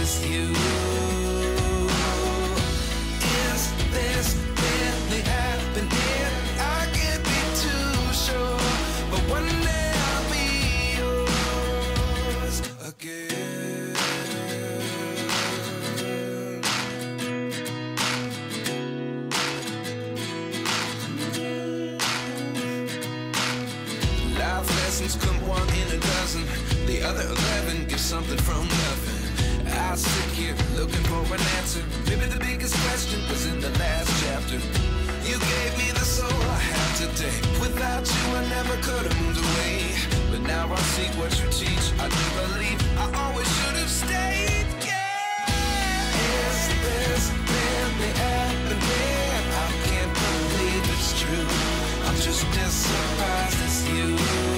Is this really happening? I can't be too sure, but one day I'll be yours again. Life lessons come one in a dozen. The other eleven get something from nothing. I sit here looking for an answer. Maybe the biggest question was in the last chapter. You gave me the soul I have today. Without you, I never could have moved away. But now I see what you teach. I do believe I always should have stayed. Yeah. Is this really happening? I can't believe it's true. I'm just as surprised as you.